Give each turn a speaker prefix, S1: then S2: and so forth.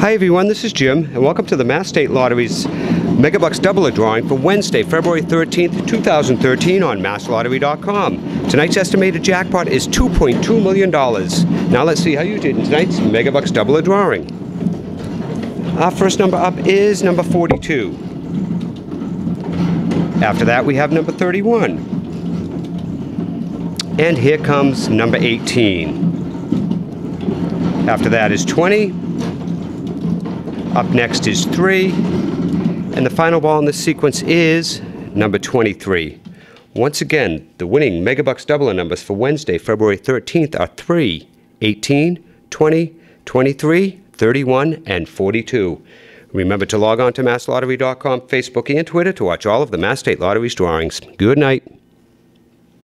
S1: Hi everyone, this is Jim, and welcome to the Mass State Lottery's Megabucks Doubler drawing for Wednesday, February 13th, 2013 on MassLottery.com. Tonight's estimated jackpot is $2.2 million. Now let's see how you did in tonight's Megabucks Doubler drawing. Our first number up is number 42. After that we have number 31. And here comes number 18. After that is 20. Up next is 3. And the final ball in this sequence is number 23. Once again, the winning Megabucks doubler numbers for Wednesday, February 13th are 3, 18, 20, 23, 31, and 42. Remember to log on to masslottery.com, Facebook, and Twitter to watch all of the Mass State Lottery's drawings. Good night.